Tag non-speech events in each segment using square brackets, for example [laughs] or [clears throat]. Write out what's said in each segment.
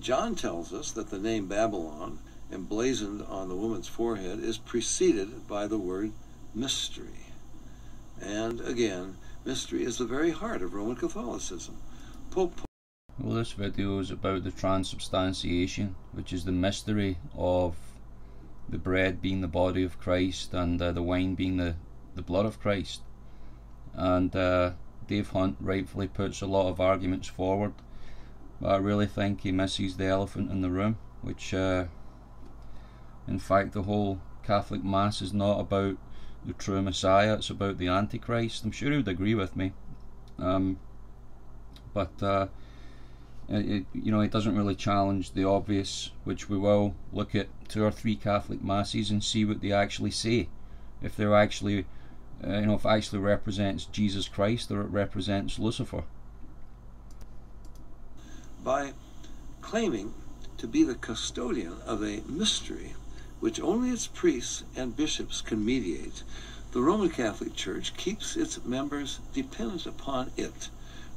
John tells us that the name Babylon, emblazoned on the woman's forehead, is preceded by the word mystery. And again, mystery is the very heart of Roman Catholicism. Pope well, this video is about the transubstantiation, which is the mystery of the bread being the body of Christ and uh, the wine being the, the blood of Christ. And uh, Dave Hunt rightfully puts a lot of arguments forward, but I really think he misses the elephant in the room, which, uh, in fact, the whole Catholic Mass is not about the true Messiah, it's about the Antichrist. I'm sure he would agree with me. Um, but uh, it, you know, it doesn't really challenge the obvious, which we will look at two or three Catholic masses and see what they actually say. If they're actually, uh, you know, if it actually represents Jesus Christ or it represents Lucifer. By claiming to be the custodian of a mystery which only its priests and bishops can mediate, the Roman Catholic Church keeps its members dependent upon it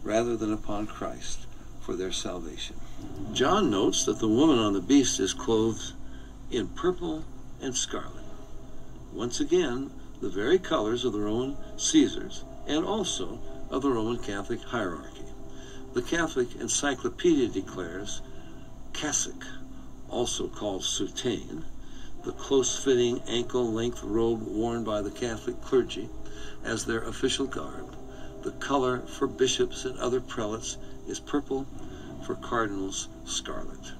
rather than upon Christ for their salvation. John notes that the woman on the beast is clothed in purple and scarlet. Once again, the very colors of the Roman Caesars and also of the Roman Catholic hierarchy. The Catholic Encyclopedia declares cassock, also called soutane, the close-fitting ankle-length robe worn by the Catholic clergy as their official garb. The color for bishops and other prelates is purple, for cardinals scarlet.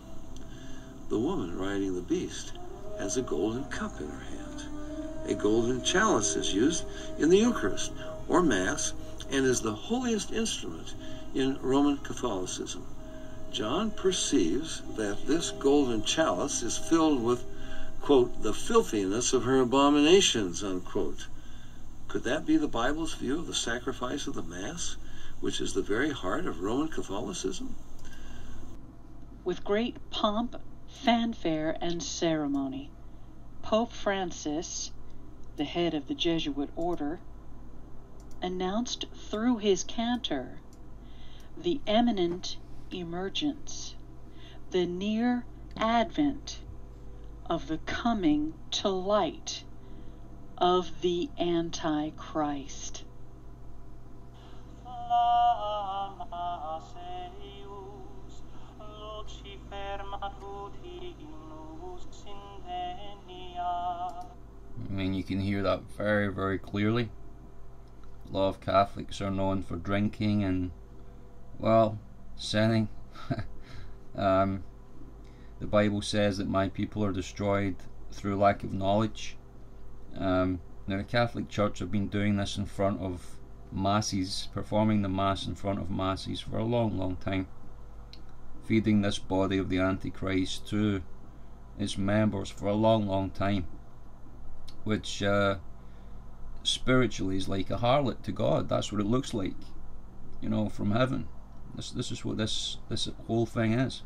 The woman riding the beast has a golden cup in her hand. A golden chalice is used in the Eucharist or Mass and is the holiest instrument in Roman Catholicism. John perceives that this golden chalice is filled with, quote, the filthiness of her abominations, unquote. Could that be the Bible's view of the sacrifice of the Mass? which is the very heart of Roman Catholicism? With great pomp, fanfare, and ceremony, Pope Francis, the head of the Jesuit order, announced through his cantor the imminent emergence, the near advent of the coming to light of the Antichrist. I mean, you can hear that very, very clearly. A lot of Catholics are known for drinking and, well, sinning. [laughs] um, the Bible says that my people are destroyed through lack of knowledge. Um, now, the Catholic Church have been doing this in front of masses, performing the Mass in front of masses for a long, long time, feeding this body of the Antichrist to its members for a long, long time, which uh, spiritually is like a harlot to God. That's what it looks like, you know, from heaven. This, this is what this, this whole thing is.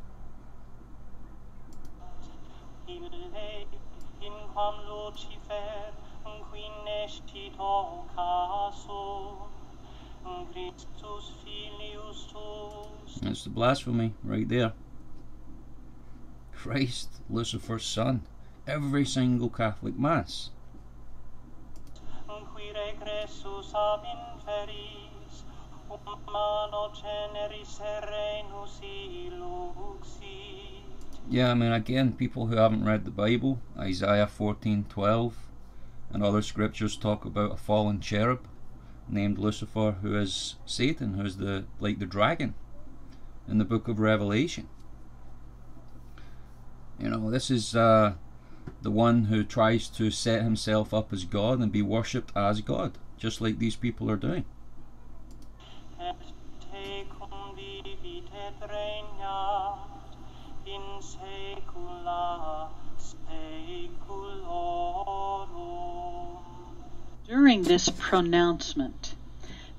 That's the blasphemy right there. Christ, Lucifer's son. Every single Catholic Mass. Yeah, I mean, again, people who haven't read the Bible, Isaiah 14:12, and other scriptures talk about a fallen cherub named Lucifer, who is Satan, who is the like the dragon in the book of Revelation. You know, this is uh, the one who tries to set himself up as God and be worshipped as God, just like these people are doing. During this pronouncement,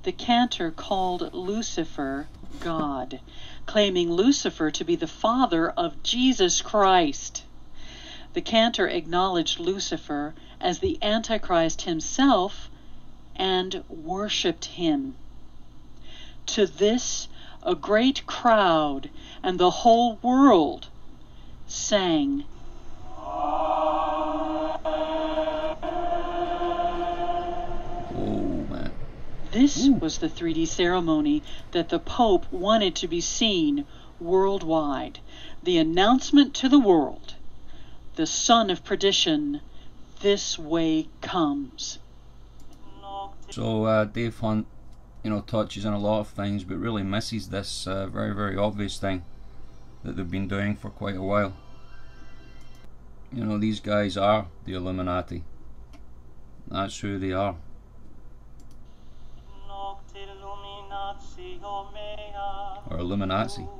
the cantor called Lucifer God, claiming Lucifer to be the father of Jesus Christ. The cantor acknowledged Lucifer as the Antichrist himself and worshipped him. To this, a great crowd and the whole world sang. Oh. This Ooh. was the 3D ceremony that the Pope wanted to be seen worldwide. The announcement to the world the son of perdition, this way comes. So uh, Dave Hunt, you know, touches on a lot of things, but really misses this uh, very, very obvious thing that they've been doing for quite a while. You know, these guys are the Illuminati. That's who they are. Or Illuminati. [laughs]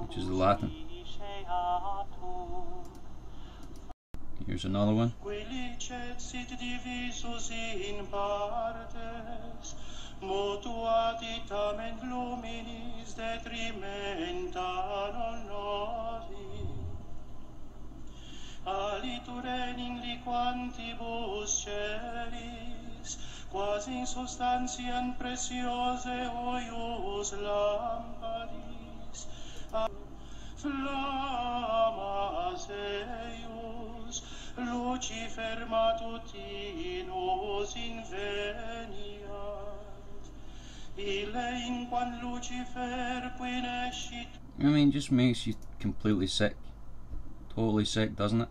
Which is the Latin. Here's another one. In liquantibus celis, quasi in preciose oius eius, Lucifer matutinus inveniat, I mean, just makes you completely sick. Totally sick, doesn't it?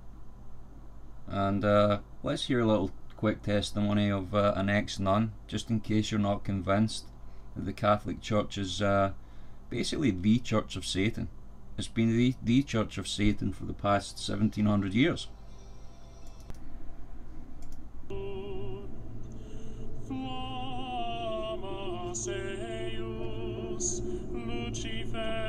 And uh, let's hear a little quick testimony of uh, an ex nun, just in case you're not convinced that the Catholic Church is uh, basically the Church of Satan. It's been the, the Church of Satan for the past 1700 years. Lucifer.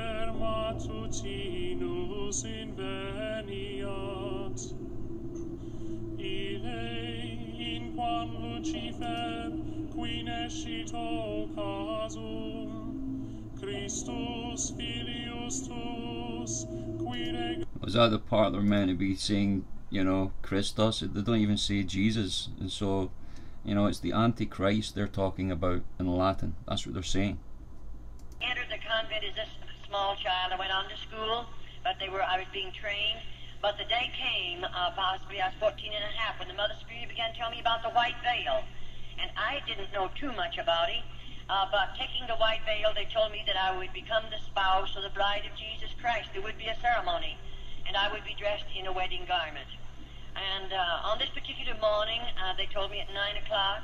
Ille Was that the part they're meant to be saying, you know, Christos? They don't even say Jesus. And so, you know, it's the Antichrist they're talking about in Latin. That's what they're saying. entered the convent as a s- small child. I went on to school, but they were I was being trained. But the day came, uh, possibly I was 14 and a half, when the Mother Superior began telling me about the white veil. And I didn't know too much about it. Uh, but taking the white veil, they told me that I would become the spouse or the bride of Jesus Christ. There would be a ceremony, and I would be dressed in a wedding garment. And uh, on this particular morning, uh, they told me at 9 o'clock,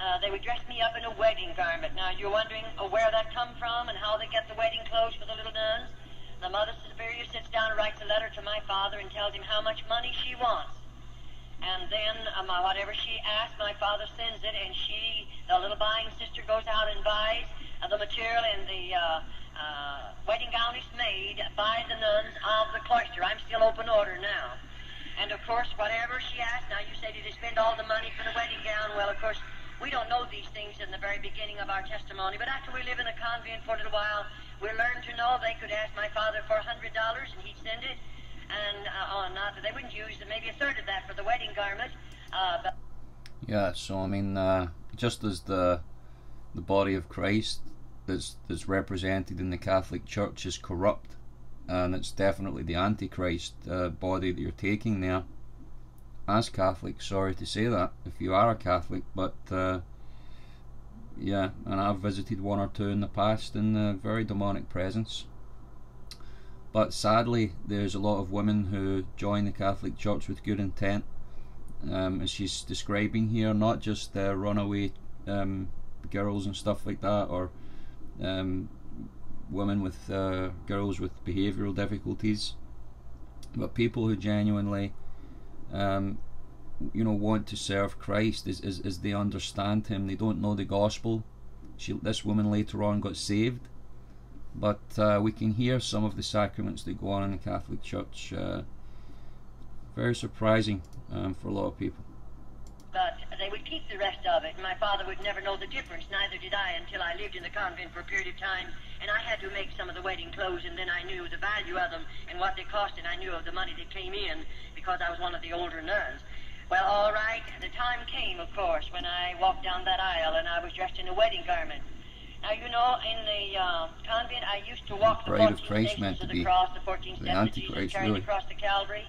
uh, they would dress me up in a wedding garment. Now, you're wondering uh, where that come from and how they get the wedding clothes for the little nuns? The Mother Superior sits down and writes a letter to my father and tells him how much money she wants. And then um, uh, whatever she asks, my father sends it, and she, the little buying sister, goes out and buys uh, the material, and the uh, uh, wedding gown is made by the nuns of the cloister. I'm still open order now. And of course, whatever she asks, now you say, did you spend all the money for the wedding gown? Well, of course, we don't know these things in the very beginning of our testimony, but after we live in a convent for a little while, we learn to know they could ask my father for a $100 and he'd send it. And uh, oh, not that they wouldn't use maybe a third of that for the wedding garment. Uh, Yeah, so I mean, uh, just as the the body of Christ that's that's represented in the Catholic Church is corrupt, and it's definitely the Antichrist uh, body that you're taking there. As Catholics, sorry to say that if you are a Catholic, but uh, yeah, and I've visited one or two in the past in uh, very demonic presence. But sadly, there's a lot of women who join the Catholic Church with good intent um, as she's describing here, not just uh, runaway um, girls and stuff like that, or um, women with uh, girls with behavioural difficulties, but people who genuinely, um, you know, want to serve Christ as, as, as they understand Him. They don't know the gospel. She, this woman later on got saved, but uh, we can hear some of the sacraments that go on in the Catholic Church. Uh, very surprising um, for a lot of people. but they would keep the rest of it. My father would never know the difference. Neither did I until I lived in the convent for a period of time. And I had to make some of the wedding clothes, and then I knew the value of them and what they cost, and I knew of the money that came in because I was one of the older nuns. Well, all right. The time came, of course, when I walked down that aisle and I was dressed in a wedding garment. Now, you know, in the uh, convent, I used to walk the Bride of 14 Christ meant to the be cross, the 14 the steps Antichrist, really. across the Calvary.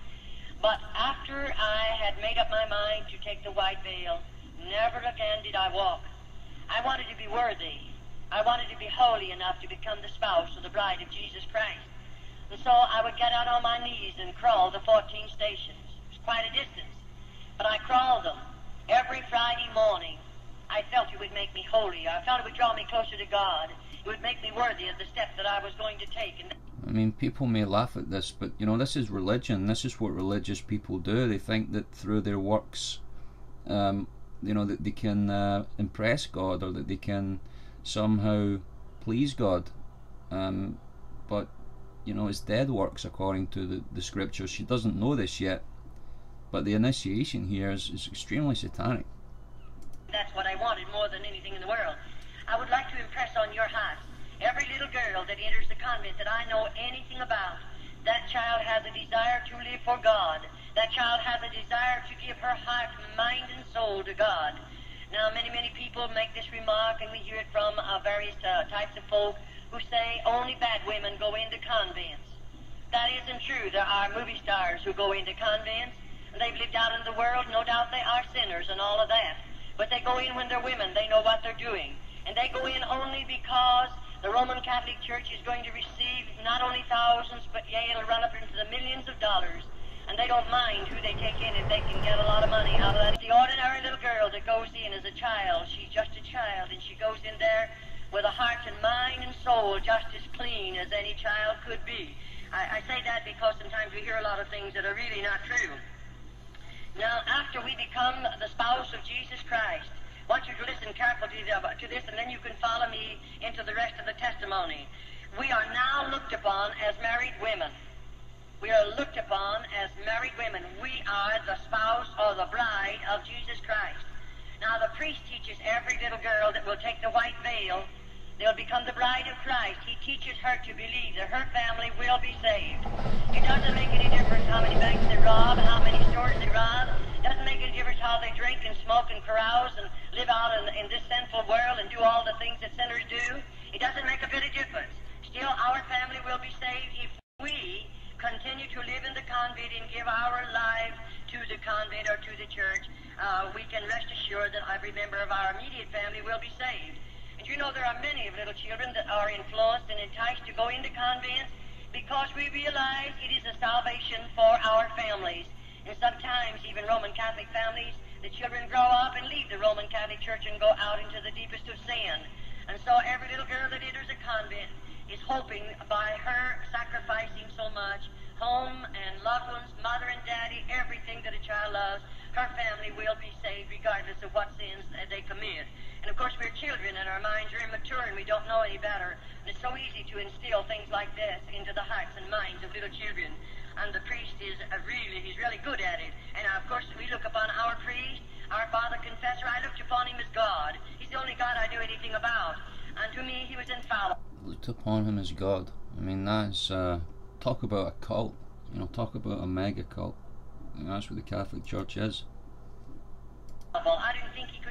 But after I had made up my mind to take the white veil, never again did I walk. I wanted to be worthy. I wanted to be holy enough to become the spouse of the bride of Jesus Christ. And so I would get out on my knees and crawl the 14 stations. It's quite a distance. But I crawled them every Friday morning. I felt it would make me holy. I felt it would draw me closer to God. It would make me worthy of the step that I was going to take. And I mean, people may laugh at this, but you know, this is religion. This is what religious people do. They think that through their works, um, you know, that they can uh, impress God or that they can somehow please God. Um, but you know, it's dead works according to the, the scriptures. She doesn't know this yet, but the initiation here is, is extremely satanic. That's what I wanted more than anything in the world. I would like to impress on your hearts every little girl that enters the convent that I know anything about. That child has a desire to live for God. That child has a desire to give her heart, mind, and soul to God. Now, many, many people make this remark, and we hear it from uh, various uh, types of folk who say only bad women go into convents. That isn't true. There are movie stars who go into convents. and They've lived out in the world. No doubt they are sinners and all of that. But they go in when they're women. They know what they're doing. And they go in only because the Roman Catholic Church is going to receive not only thousands, but yea, it'll run up into the millions of dollars. And they don't mind who they take in if they can get a lot of money out of that. The ordinary little girl that goes in as a child, she's just a child, and she goes in there with a heart and mind and soul just as clean as any child could be. I, I say that because sometimes we hear a lot of things that are really not true. Now, after we become the spouse of Jesus Christ, I want you to listen carefully to, this, and then you can follow me into the rest of the testimony. We are now looked upon as married women. We are looked upon as married women. We are the spouse or the bride of Jesus Christ. Now, the priest teaches every little girl that will take the white veil, they'll become the bride of Christ. He teaches her to believe that her family will be saved. It doesn't make any difference how many banks they rob, how many stores they rob. It doesn't make any difference how they drink and smoke and carouse and live out in, in this sinful world and do all the things that sinners do. It doesn't make a bit of difference. Still, our family will be saved if we continue to live in the convent and give our lives to the convent or to the church. Uh, we can rest assured that every member of our immediate family will be saved. And you know there are many of little children that are influenced and enticed to go into convents because we realize it is a salvation for our families. And sometimes even Roman Catholic families, the children grow up and leave the Roman Catholic Church and go out into the deepest of sin. And so every little girl that enters a convent is hoping by her sacrificing so much, home and loved ones, mother and daddy, everything that a child loves, her family will be saved regardless of what sins they commit. And of course, we're children and our minds are immature and we don't know any better. And it's so easy to instill things like this into the hearts and minds of little children. And the priest is uh, really, he's really good at it. And uh, of course, we look upon our priest, our father confessor, I looked upon him as God. He's the only God I knew anything about. And to me, he was infallible. Looked upon him as God. I mean, that's uh, talk about a cult. You know, talk about a mega cult. And that's what the Catholic Church is. I didn't think he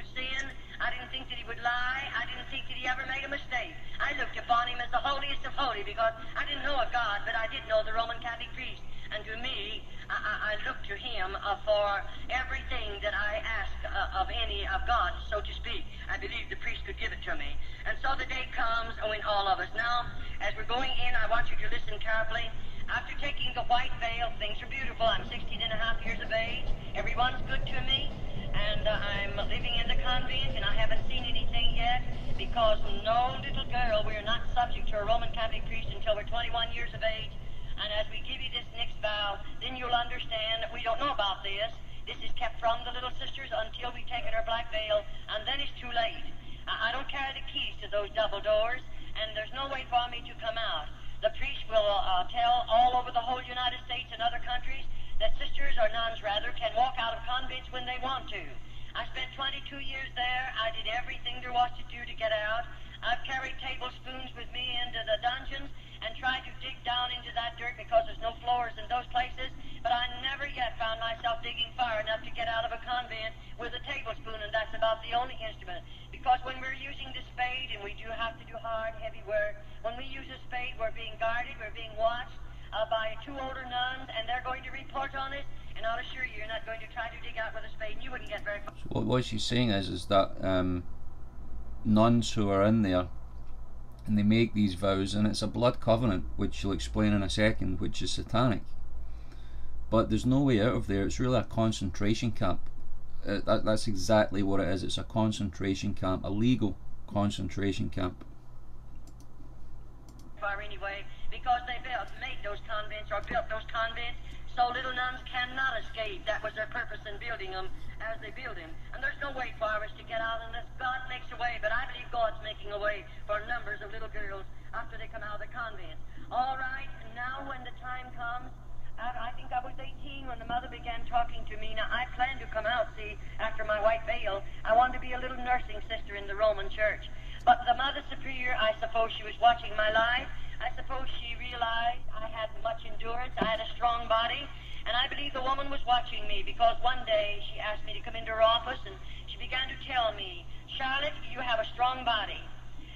think that he would lie. I didn't think that he ever made a mistake. I looked upon him as the holiest of holy because I didn't know a God, but I did know the Roman Catholic priest. And to me, I, I, looked to him uh, for everything that I ask uh, of any of God, so to speak. I believe the priest could give it to me. And so the day comes when all of us. Now, as we're going in, I want you to listen carefully. After taking the white veil, things are beautiful. I'm 16 and a half years of age. Everyone's good to me. And I'm living in the convent, and I haven't seen anything yet because no little girl, we are not subject to a Roman Catholic priest until we're 21 years of age. And as we give you this next vow, then you'll understand that we don't know about this. This is kept from the little sisters until we've taken our black veil, and then it's too late. I, I don't carry the keys to those double doors, and there's no way for me to come out. The priest will uh, tell all over the whole United States and other countries that sisters or nuns, rather, can walk out of convents when they want to. I spent 22 years there. I did everything there was to do to get out. I've carried tablespoons with me into the dungeons and tried to dig down into that dirt because there's no floors in those places, but I never yet found myself digging far enough to get out of a convent with a tablespoon, and that's about the only instrument. Because when we're using the spade, and we do have to do hard, heavy work, when we use a spade, we're being guarded, we're being watched, uh, by two older nuns, and they're going to report on it. And I'll assure you, you're not going to try to dig out with a spade, and you wouldn't get very far. So what, what she's saying is, is that um, nuns who are in there and they make these vows, and it's a blood covenant, which she'll explain in a second, which is satanic. But there's no way out of there. It's really a concentration camp. Uh, that, that's exactly what it is. It's a concentration camp, a legal concentration camp. Far anyway, because they built, made those convents or built those convents so little nuns cannot escape. That was their purpose in building them as they build them. And there's no way for us to get out unless God makes a way. But I believe God's making a way for numbers of little girls after they come out of the convent. All right, now when the time comes, I, think I was 18 when the mother began talking to me. Now, I planned to come out, see, after my white veil. I wanted to be a little nursing sister in the Roman church. But the Mother Superior, I suppose she was watching my life. I suppose she realized I had much endurance, I had a strong body, and I believe the woman was watching me because one day she asked me to come into her office and she began to tell me, Charlotte, you have a strong body.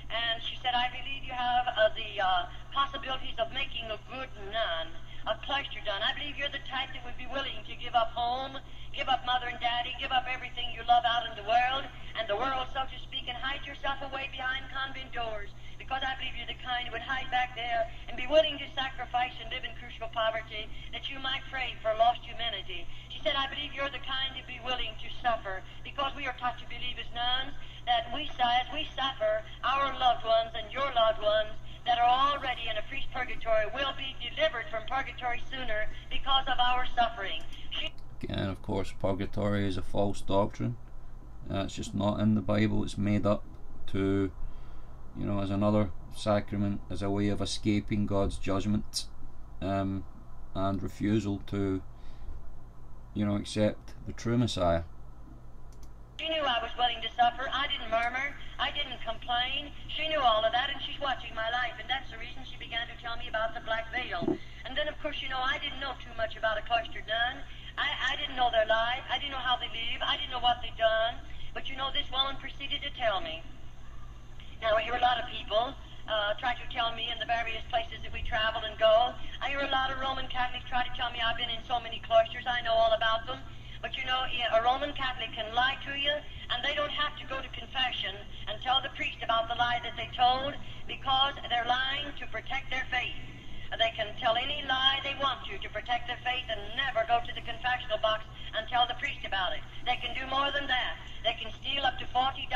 And she said, I believe you have uh, the uh, possibilities of making a good nun, a cloister nun. I believe you're the type that would be willing to give up home, give up mother and daddy, give up everything you love out in the world, and the world, so to speak, and hide yourself away behind convent doors because I believe you're the kind who would hide back there and be willing to sacrifice and live in crucial poverty that you might pray for lost humanity. She said, I believe you're the kind to be willing to suffer because we are taught to believe as nuns that we, as we suffer, our loved ones and your loved ones that are already in a priest purgatory will be delivered from purgatory sooner because of our suffering. She Again, of course, purgatory is a false doctrine. It's just not in the Bible. It's made up to you know, as another sacrament, as a way of escaping God's judgment um, and refusal to, you know, accept the true Messiah. She knew I was willing to suffer. I didn't murmur. I didn't complain. She knew all of that, and she's watching my life, and that's the reason she began to tell me about the black veil. And then, of course, you know, I didn't know too much about a cloistered nun. I, I didn't know their life. I didn't know how they live. I didn't know what they'd done. But, you know, this woman proceeded to tell me. Now, I hear a lot of people uh, try to tell me in the various places that we travel and go. I hear a lot of Roman Catholics try to tell me I've been in so many cloisters, I know all about them. But you know, a Roman Catholic can lie to you, and they don't have to go to confession and tell the priest about the lie that they told because they're lying to protect their faith. They can tell any lie they want to to protect their faith and never go to the confessional box and tell the priest about it. They can do more than that. They can steal up to $40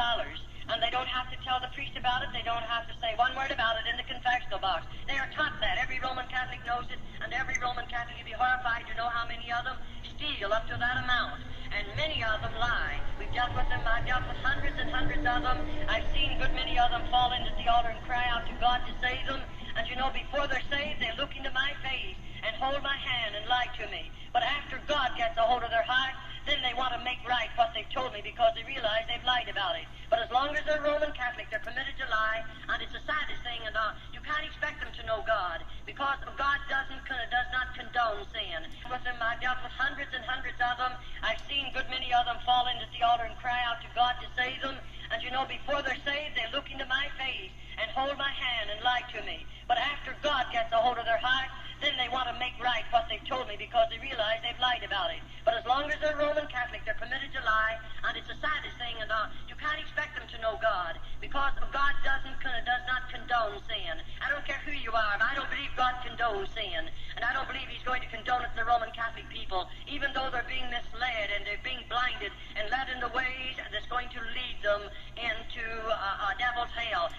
and they don't have to tell the priest about it. They don't have to say one word about it in the confessional box. They are taught that. Every Roman Catholic knows it, and every Roman Catholic would be horrified to know how many of them steal up to that amount. And many of them lie. We've dealt with them. I've dealt with hundreds and hundreds of them. I've seen good many of them fall into the altar and cry out to God to save them. And you know, before they're saved, they look into my face and hold my hand and lie to me. But after God gets a hold of their heart, then they want to make right what they've told me because they realize they've lied about it. But as long as they're Roman Catholic, they're permitted to lie, and it's the saddest thing, and uh, you can't expect them to know God because God doesn't does not condone sin. With them, I've dealt with hundreds and hundreds of them. I've seen good many of them fall into the altar and cry out to God to save them. And you know, before they're saved, they look into my face and hold my hand and lie to me. But after God gets a hold of their heart, then they want to make right what they've told me because they realize they've lied about it. But as long as they're Roman Catholic, they're permitted to lie, and it's the saddest thing, and uh, you can't expect them to know God because God doesn't does not condone sin. I don't care who you are, I don't believe God condones sin, and I don't believe He's going to condone it to the Roman Catholic people, even though they're being misled and they're being blinded and led in the ways that's going to lead them into uh, a devil's hell.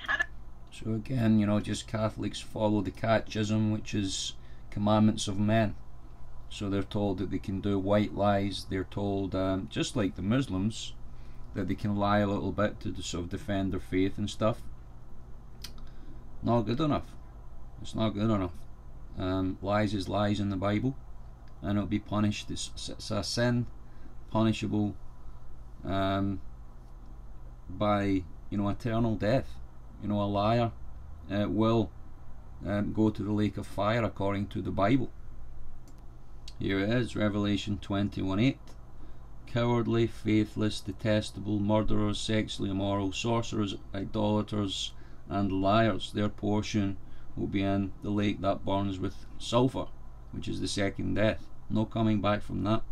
So again, you know, just Catholics follow the catechism, which is commandments of men. So they're told that they can do white lies. They're told, um, just like the Muslims, that they can lie a little bit to sort of defend their faith and stuff. Not good enough. It's not good enough. Um, lies is lies in the Bible, and it'll be punished. It's, it's a sin, punishable um, by you know eternal death. You know, a liar uh, will um, go to the lake of fire according to the Bible. Here it is, Revelation 21 8. Cowardly, faithless, detestable, murderers, sexually immoral, sorcerers, idolaters, and liars, their portion will be in the lake that burns with sulphur, which is the second death. No coming back from that.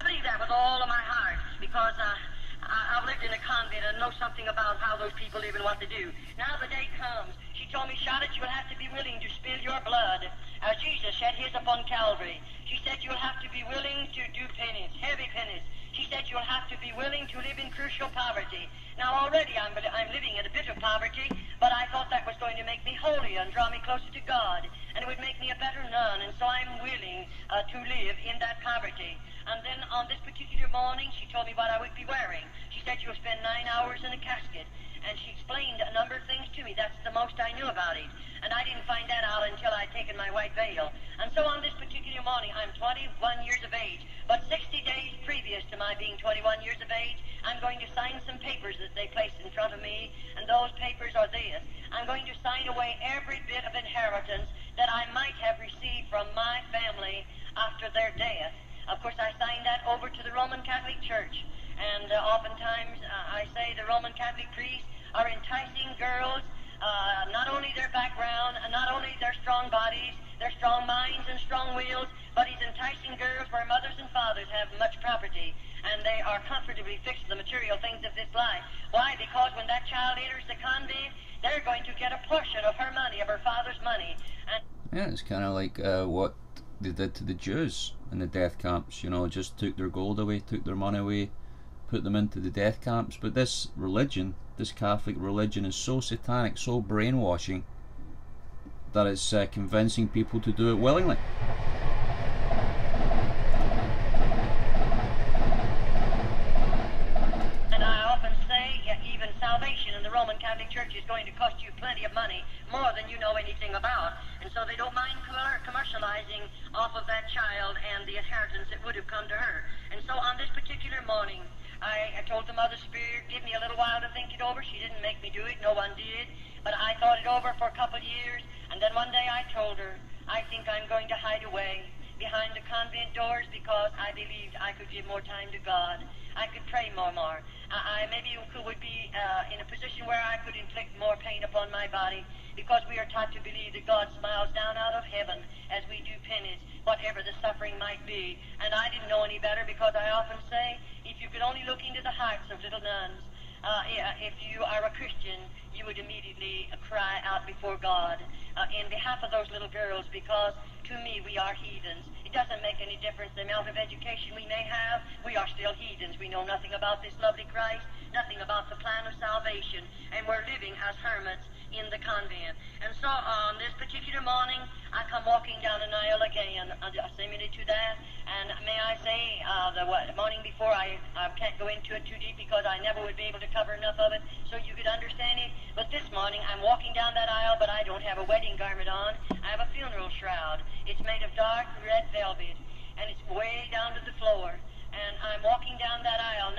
I believe that with all of my heart because uh, I, I've lived in a convent and know something about how those people live and what they do. Now the day comes. She told me, Charlotte, you will have to be willing to spill your blood as Jesus shed his upon Calvary. She said you'll have to be willing to do penance, heavy penance. She said you'll have to be willing to live in crucial poverty. Now already I'm, I'm living in a bit of poverty, but I thought that was going to make me holy and draw me closer to God, and it would make me a better nun, and so I'm willing uh, to live in that poverty. And then on this particular morning, she told me what I would be wearing. She said you'll spend nine hours in a casket. And she explained a number of things to me. That's the most I knew about it. And I didn't find that out until I'd taken my white veil. And so on this particular morning, I'm 21 years of age. But 60 days previous to my being 21 years of age, I'm going to sign some papers that they placed in front of me. And those papers are this. I'm going to sign away every bit of inheritance that I might have received from my family after their death. Of course, I signed that over to the Roman Catholic Church. And uh, oftentimes, I say the Roman Catholic priests are enticing girls, uh, not only their background, and not only their strong bodies, their strong minds and strong wills, but he's enticing girls where mothers and fathers have much property, and they are comfortably fixed to the material things of this life. Why? Because when that child enters the convent, they're going to get a portion of her money, of her father's money. And Yeah, it's kind of like uh, what they did to the Jews in the death camps. You know, just took their gold away, took their money away, put them into the death camps. But this religion, this Catholic religion, is so satanic, so brainwashing, that it's uh, convincing people to do it willingly. And I often say, yeah, even salvation in the Roman Catholic Church is going to cost you plenty of money, more than you know anything about. And so they don't mind commercializing off of that child and the inheritance that would have come to her. And so on this particular morning, I, I told the Mother Spirit, give me a little while to think it over. She didn't make me do it. No one did. But I thought it over for a couple of years. And then one day I told her, I think I'm going to hide away behind the convent doors because I believed I could give more time to God. I could pray more, more. I, I maybe could, would be uh, in a position where I could inflict more pain upon my body because we are taught to believe that God smiles down out of heaven as we do penance, whatever the suffering might be. And I didn't know any better because I often say, you could only look into the hearts of little nuns, uh, if you are a Christian, you would immediately uh, cry out before God uh, in behalf of those little girls because to me we are heathens. It doesn't make any difference the amount of education we may have. We are still heathens. We know nothing about this lovely Christ, nothing about the plan of salvation, and we're living as hermits in the convent. And so on this particular morning, I come walking down an aisle again, similar to that. And may I say, uh, the what, morning before, I, I can't go into it too deep because I never would be able to cover enough of it so you could understand it. But this morning, I'm walking down that aisle, but I don't have a wedding garment on. I have a funeral shroud. It's made of dark red velvet, and it's way down to the floor. And I'm walking down that aisle.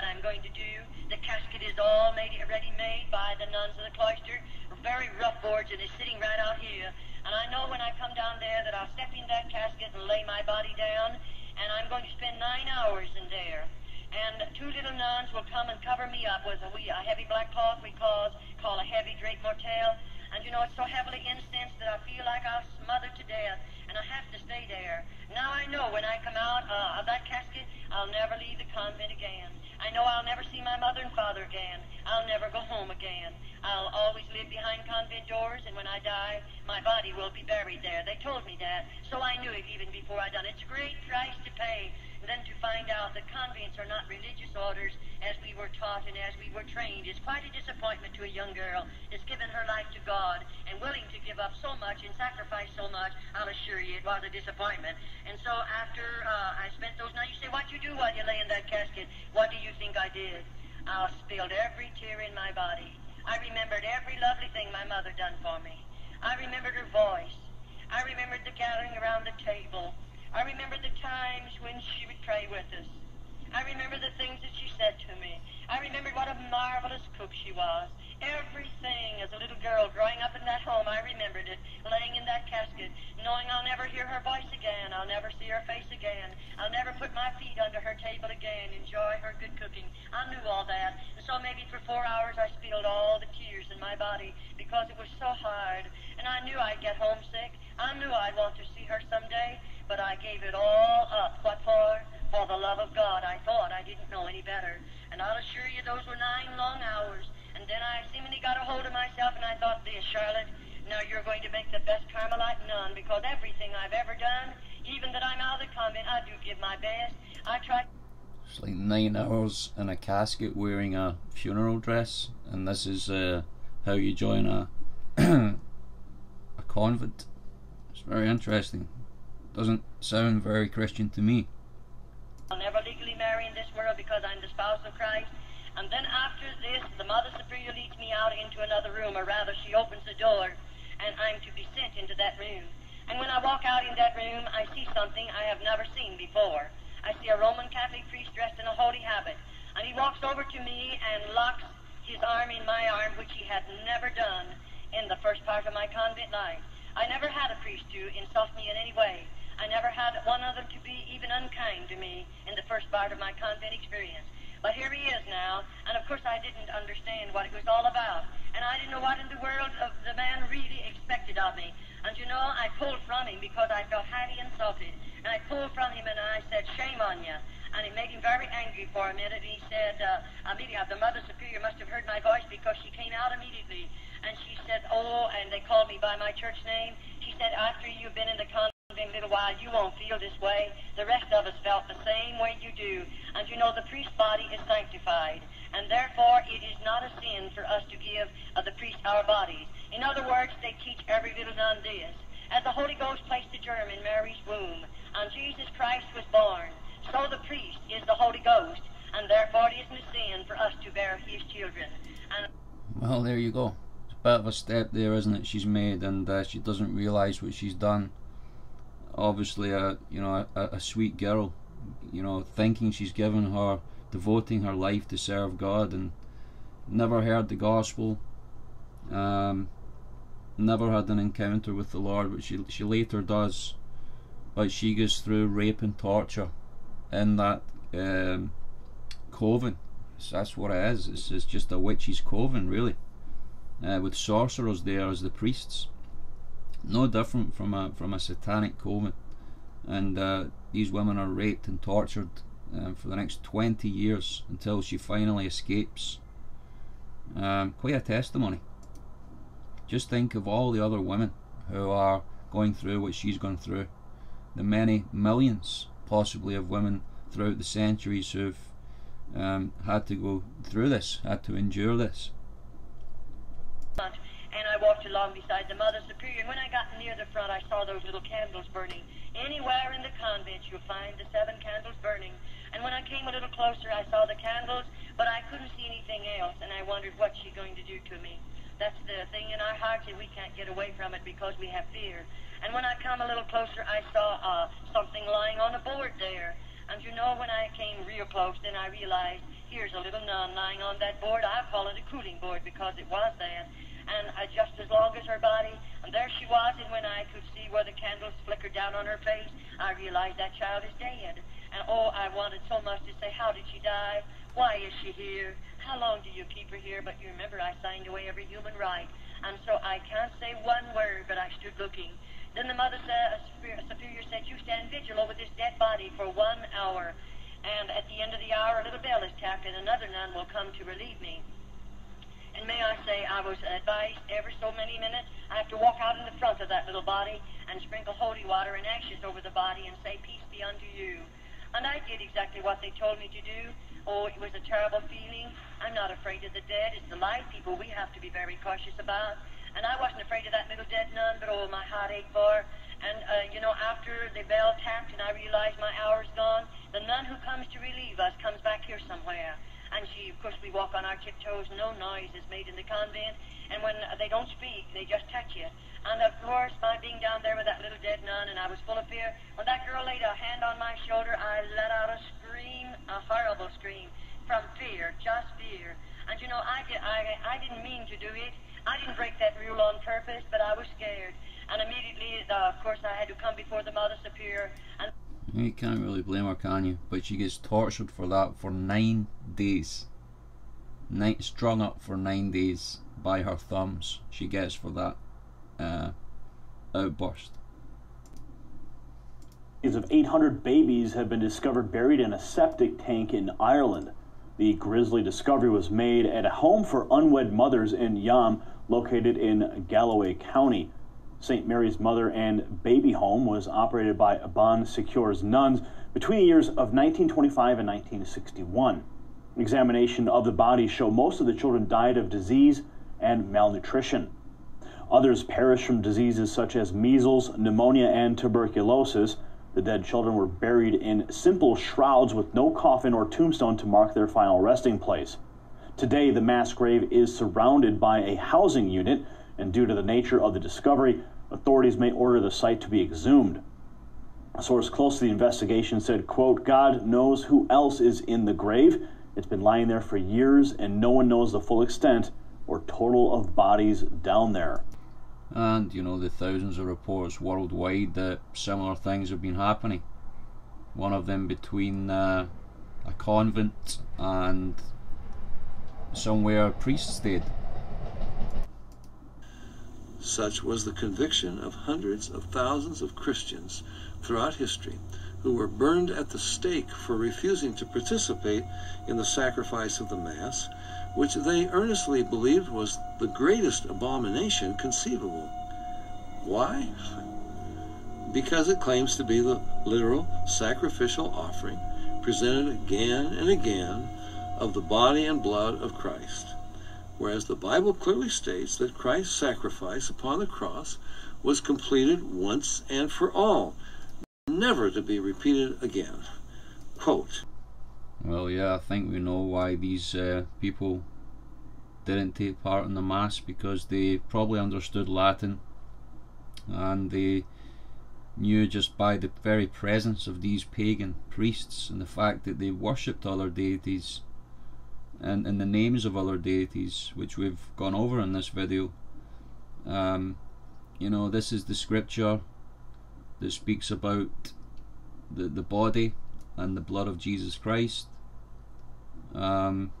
What I'm going to do. The casket is all made, ready made by the nuns of the cloister. Very rough boards, and it's sitting right out here. And I know when I come down there that I'll step in that casket and lay my body down, and I'm going to spend nine hours in there. And two little nuns will come and cover me up with a, wee, a heavy black cloth we call, call a heavy drape mortel. And you know, it's so heavily incensed that I feel like I'll smother to death, and I have to stay there. Now I know when I come out uh, of that casket, I'll never leave the convent again. I know I'll never see my mother and father again. I'll never go home again. I'll always live behind convent doors, and when I die, my body will be buried there. They told me that, so I knew it even before I done it. It's a great price to pay. Then to find out that convents are not religious orders as we were taught and as we were trained is quite a disappointment to a young girl that's given her life to God and willing to give up so much and sacrifice so much. I'll assure you it was a disappointment. And so after uh, I spent those nights, you say, what you do while you lay in that casket? What do you think I did? I spilled every tear in my body. I remembered every lovely thing my mother done for me. I remembered her voice. I remembered the gathering around the table. I remember the times when she would pray with us. I remember the things that she said to me. I remembered what a marvelous cook she was. Everything as a little girl growing up in that home, I remembered it, laying in that casket, knowing I'll never hear her voice again, I'll never see her face again, I'll never put my feet under her table again, enjoy her good cooking. I knew all that. And so maybe for four hours I spilled all the tears in my body because it was so hard. And I knew I'd get homesick. I knew I'd want to see her someday, but I gave it all up. What for? For the love of God. I thought I didn't know any better. And I'll assure you those were nine long hours. And then I seemingly got a hold of myself and I thought, this, Charlotte, now you're going to make the best Carmelite nun because everything I've ever done, even that I'm out of the convent, I do give my best. I try. It's like nine hours in a casket wearing a funeral dress, and this is uh, how you join a [clears throat] a convent. It's very interesting. Doesn't sound very Christian to me. I'll never legally marry in this world because I'm the spouse of Christ. And then after this, the Mother Superior leads me out into another room, or rather, she opens the door, and I'm to be sent into that room. And when I walk out in that room, I see something I have never seen before. I see a Roman Catholic priest dressed in a holy habit, and he walks over to me and locks his arm in my arm, which he had never done in the first part of my convent life. I never had a priest to insult me in any way. I never had one of them to be even unkind to me in the first part of my convent experience. But here he is now, and of course I didn't understand what it was all about. And I didn't know what in the world of the man really expected of me. And you know, I pulled from him because I felt highly insulted. And I pulled from him and I said, shame on you. And it made him very angry for a minute. And he said, uh, immediately, the Mother Superior must have heard my voice because she came out immediately. And she said, oh, and they called me by my church name. She said, after you've been in the convent a little while, you won't feel this way. The rest of us felt the same way you do. And you know, the priest's body is sanctified. And therefore, it is not a sin for us to give uh, the priest our bodies. In other words, they teach every little nun this. As the Holy Ghost placed the germ in Mary's womb, and Jesus Christ was born, so the priest is the Holy Ghost, and therefore it isn't a sin for us to bear his children. And Well, there you go. It's a bit of a step there, isn't it? She's made, and uh, she doesn't realise what she's done. Obviously, a you know a, a sweet girl, you know, thinking she's given her, devoting her life to serve God, and never heard the gospel. Um, never had an encounter with the Lord, which she she later does, but she goes through rape and torture in that um, coven. So that's what it is. It's, it's just a witch's coven, really, uh, with sorcerers there as the priests. No different from a from a satanic coven, and uh, these women are raped and tortured um, for the next twenty years until she finally escapes. Um, quite a testimony. Just think of all the other women who are going through what she's gone through. The many millions, possibly, of women throughout the centuries who've um, had to go through this, had to endure this. Walked along beside the Mother Superior. And when I got near the front, I saw those little candles burning. Anywhere in the convent, you'll find the seven candles burning. And when I came a little closer, I saw the candles, but I couldn't see anything else. And I wondered, what she going to do to me? That's the thing in our hearts, and we can't get away from it because we have fear. And when I come a little closer, I saw uh, something lying on a board there. And you know, when I came real close, then I realized here's a little nun lying on that board. I call it a cooling board because it was that. And uh, just as long as her body, and there she was, and when I could see where the candles flickered down on her face, I realized that child is dead. And oh, I wanted so much to say, how did she die? Why is she here? How long do you keep her here? But you remember, I signed away every human right. And so I can't say one word, but I stood looking. Then the mother said, superior said, you stand vigil over this dead body for one hour. And at the end of the hour, a little bell is tapped, and another nun will come to relieve me. And may I say, I was advised every so many minutes, I have to walk out in the front of that little body and sprinkle holy water and ashes over the body and say, Peace be unto you. And I did exactly what they told me to do. Oh, it was a terrible feeling. I'm not afraid of the dead. It's the live people we have to be very cautious about. And I wasn't afraid of that little dead nun, but oh, my heart ached for her. And, uh, you know, after the bell tapped and I realized my hour's gone, the nun who comes to relieve us comes back here somewhere. And she, of course, we walk on our tiptoes. No noise is made in the convent. And when they don't speak, they just touch you. And of course, my being down there with that little dead nun, and I was full of fear, when that girl laid a hand on my shoulder, I let out a scream, a horrible scream, from fear, just fear. And you know, I, did, I, I didn't mean to do it. I didn't break that rule on purpose, but I was scared. And immediately, uh, of course, I had to come before the Mother Superior. And You can't really blame her, can you? But she gets tortured for that for nine days. Nine, strung up for nine days by her thumbs. She gets for that uh, outburst. of 800 babies have been discovered buried in a septic tank in Ireland. The grisly discovery was made at a home for unwed mothers in Yam, located in Galway County. St. Mary's Mother and Baby Home was operated by Bon Secours nuns between the years of 1925 and 1961. Examination of the bodies show most of the children died of disease and malnutrition. Others perished from diseases such as measles, pneumonia, and tuberculosis. The dead children were buried in simple shrouds with no coffin or tombstone to mark their final resting place. Today, the mass grave is surrounded by a housing unit, and due to the nature of the discovery, authorities may order the site to be exhumed. A source close to the investigation said, quote, God knows who else is in the grave. It's been lying there for years, and no one knows the full extent or total of bodies down there. And, you know, the thousands of reports worldwide that similar things have been happening. One of them between uh, a convent and somewhere priests stayed. Such was the conviction of hundreds of thousands of Christians throughout history who were burned at the stake for refusing to participate in the sacrifice of the Mass, which they earnestly believed was the greatest abomination conceivable. Why? Because it claims to be the literal sacrificial offering presented again and again of the body and blood of Christ whereas the Bible clearly states that Christ's sacrifice upon the cross was completed once and for all, never to be repeated again. Quote, Well, yeah, I think we know why these uh, people didn't take part in the Mass because they probably understood Latin and they knew just by the very presence of these pagan priests and the fact that they worshipped other deities and, and the names of other deities, which we've gone over in this video. Um, you know, this is the scripture that speaks about the, the body and the blood of Jesus Christ. Um,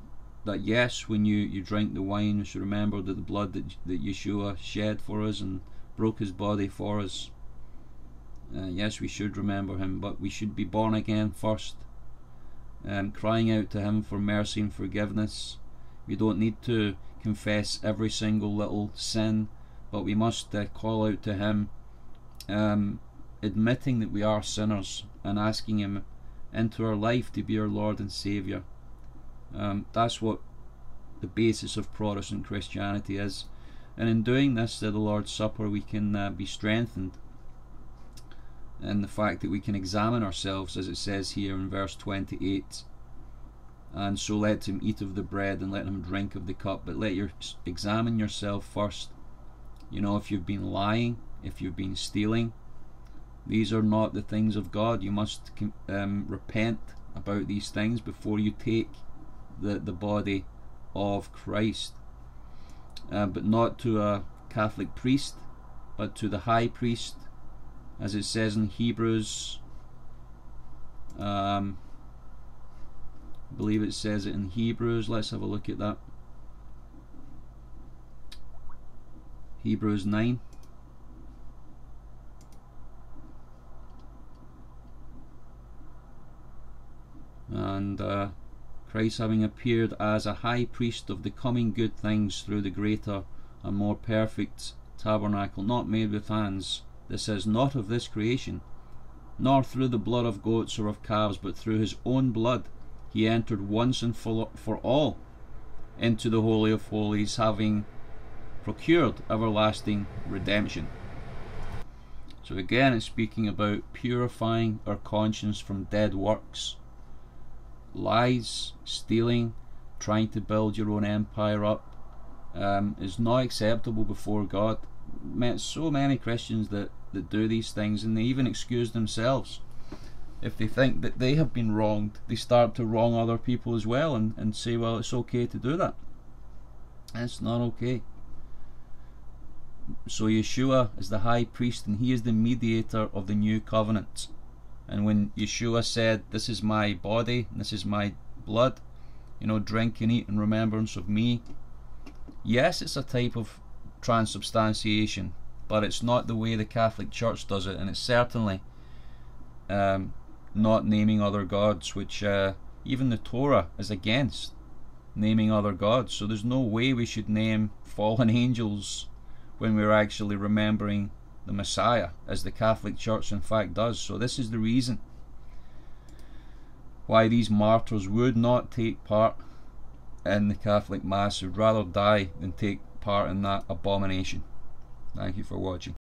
that yes, when you, you drink the wine, you should remember that the blood that, that Yeshua shed for us and broke his body for us. Uh, yes, we should remember him, but we should be born again first um, crying out to Him for mercy and forgiveness. We don't need to confess every single little sin, but we must uh, call out to Him, um, admitting that we are sinners and asking Him into our life to be our Lord and Saviour. Um, that's what the basis of Protestant Christianity is. And in doing this, at the Lord's Supper, we can uh, be strengthened and the fact that we can examine ourselves, as it says here in verse 28. And so let him eat of the bread and let him drink of the cup, but let your examine yourself first. You know, if you've been lying, if you've been stealing, these are not the things of God. You must um, repent about these things before you take the, the body of Christ. Uh, but not to a Catholic priest, but to the high priest as it says in Hebrews. Um, I believe it says it in Hebrews. Let's have a look at that. Hebrews 9. And uh, Christ having appeared as a high priest of the coming good things through the greater and more perfect tabernacle, not made with hands that says, Not of this creation, nor through the blood of goats or of calves, but through his own blood he entered once and for all into the Holy of Holies, having procured everlasting redemption. So again, it's speaking about purifying our conscience from dead works, lies, stealing, trying to build your own empire up, um, is not acceptable before God. Met so many Christians that that do these things and they even excuse themselves. If they think that they have been wronged, they start to wrong other people as well and, and say, well, it's okay to do that. It's not okay. So Yeshua is the high priest and he is the mediator of the new covenant. And when Yeshua said, This is my body, this is my blood, you know, drink and eat in remembrance of me. Yes, it's a type of transubstantiation, but it's not the way the Catholic Church does it, and it's certainly um, not naming other gods, which uh, even the Torah is against naming other gods. So there's no way we should name fallen angels when we're actually remembering the Messiah, as the Catholic Church in fact does. So this is the reason why these martyrs would not take part in the Catholic Mass, would rather die than take part in that abomination. Thank you for watching.